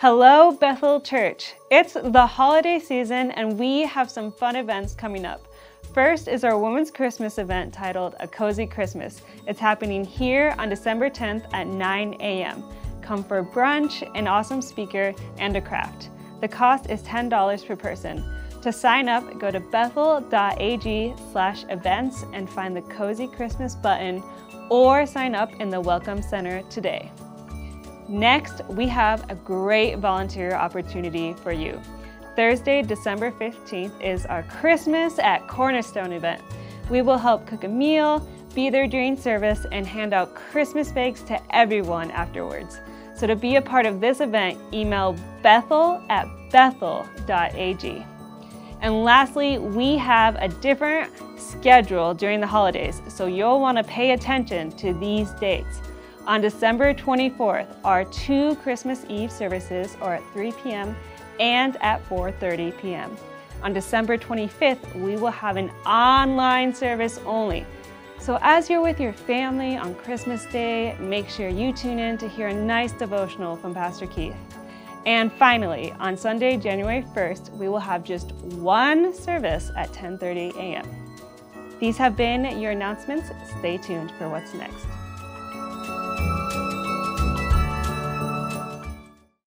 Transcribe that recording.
Hello, Bethel Church. It's the holiday season and we have some fun events coming up. First is our Women's Christmas event titled A Cozy Christmas. It's happening here on December 10th at 9 a.m. Come for brunch, an awesome speaker, and a craft. The cost is $10 per person. To sign up, go to bethel.ag slash events and find the Cozy Christmas button or sign up in the Welcome Center today. Next, we have a great volunteer opportunity for you. Thursday, December 15th is our Christmas at Cornerstone event. We will help cook a meal, be there during service, and hand out Christmas bags to everyone afterwards. So to be a part of this event, email bethel at bethel.ag. And lastly, we have a different schedule during the holidays, so you'll want to pay attention to these dates. On December 24th, our two Christmas Eve services are at 3 p.m and at 4.30 p.m. On December 25th, we will have an online service only. So as you're with your family on Christmas Day, make sure you tune in to hear a nice devotional from Pastor Keith. And finally, on Sunday, January 1st, we will have just one service at 10:30 a.m. These have been your announcements. Stay tuned for what's next.